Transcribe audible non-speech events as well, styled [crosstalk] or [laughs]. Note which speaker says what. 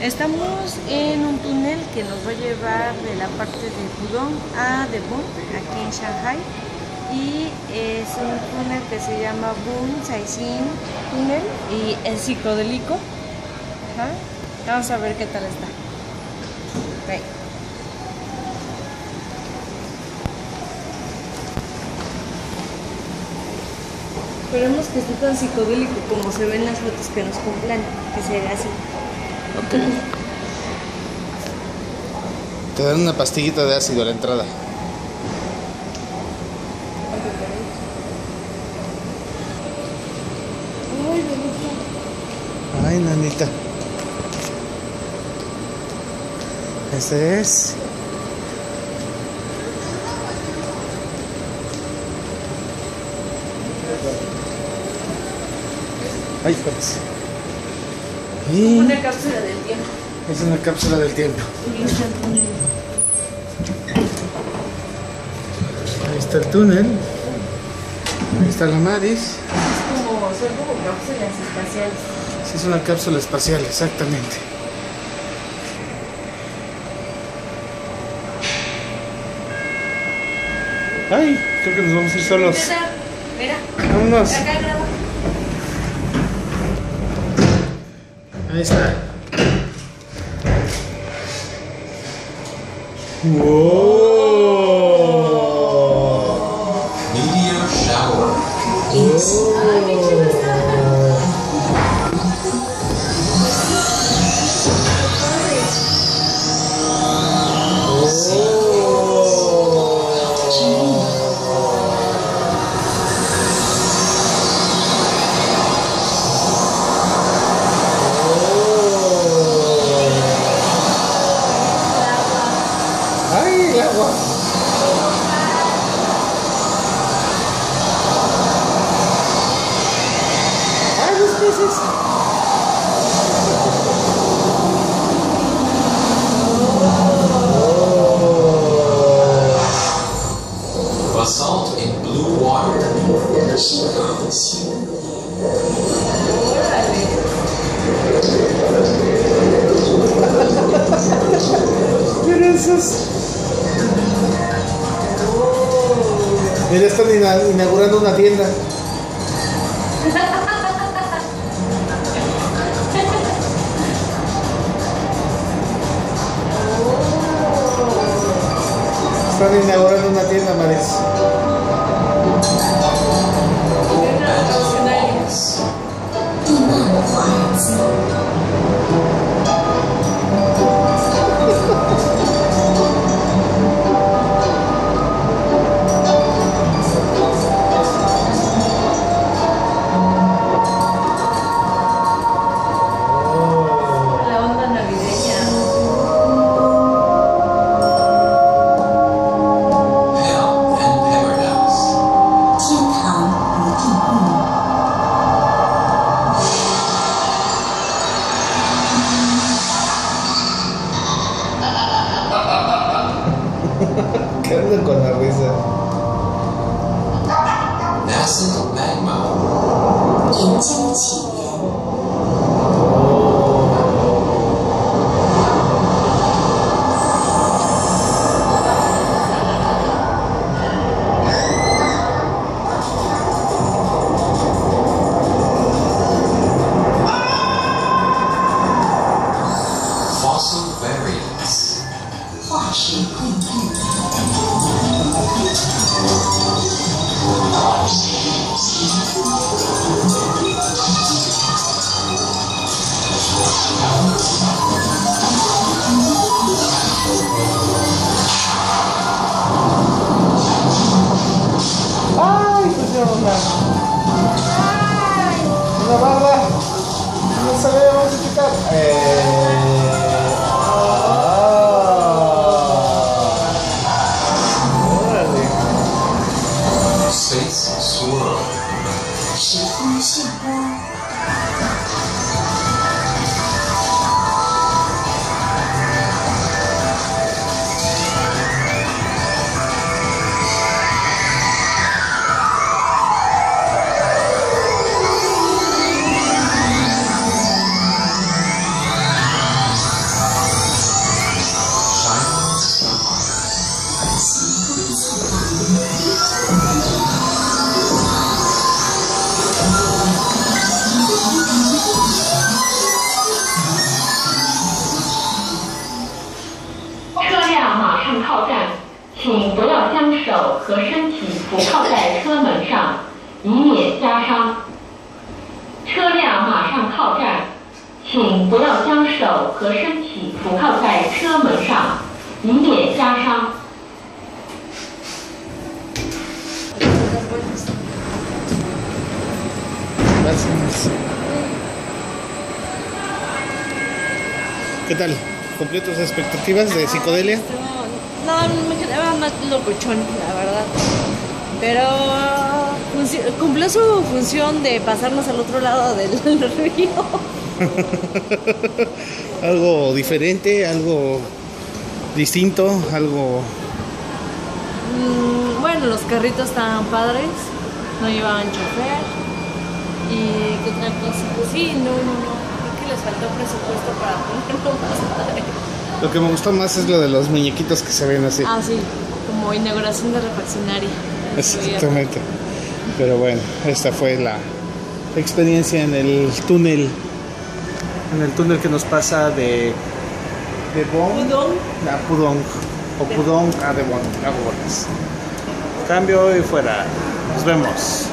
Speaker 1: Estamos en un túnel que nos va a llevar de la parte de Pudong a Debun, aquí en Shanghai. Y es un túnel que se llama Bun Saixin Túnel y es psicodélico. Ajá. Vamos a ver qué tal está. Esperemos que esté tan psicodélico como se ven las fotos que nos cumplan, que se vea así.
Speaker 2: Te dan una pastillita de ácido a la entrada.
Speaker 1: Ay,
Speaker 2: nanita. Este es. Ay, espérate. Y
Speaker 1: Una cápsula del tiempo.
Speaker 2: es una cápsula del tiempo. Ahí está el túnel. Ahí está la Maris.
Speaker 1: Es como, son como cápsulas espaciales.
Speaker 2: Sí, es una cápsula espacial, exactamente. Ay, creo que nos vamos a ir solos.
Speaker 1: Mira,
Speaker 2: Vámonos.
Speaker 1: acá
Speaker 2: Ahí está. ¡Wow! precisa.
Speaker 3: basalt blue water
Speaker 2: that you Mira, están inaugurando una tienda. [laughs] Están inaugurando una tienda, Maris.
Speaker 4: 金起源。化石
Speaker 2: 变异。¡Una
Speaker 4: 不要
Speaker 3: 将
Speaker 5: 手和身体扶靠在车门上，以免夹伤。车辆马上靠站，请不要将手和身体扶靠在车门上，以免夹伤。
Speaker 2: Gracias. ¿Qué tal? ¿Cumplió tus expectativas de psicodelia?
Speaker 1: No, no me quedaba más locochón, la verdad. Pero funci- cumplió su función de pasarnos al otro lado del [laughs] río. [laughs]
Speaker 2: algo diferente, algo distinto, algo...
Speaker 1: Mm, bueno, los carritos estaban padres, no llevaban chofer. Y qué otra cosa, sí, no, no, no. Faltó presupuesto para ponerlo más padre.
Speaker 2: Lo que me gustó más es lo de los muñequitos que se ven así.
Speaker 1: Ah, sí, como inauguración de refaccionaria.
Speaker 2: Exactamente. Pero bueno, esta fue la experiencia en el túnel. En el túnel que nos pasa de... De Bonn
Speaker 1: Pudong.
Speaker 2: a Pudong. O Pudong a Devon. A. Cambio y fuera. Nos vemos.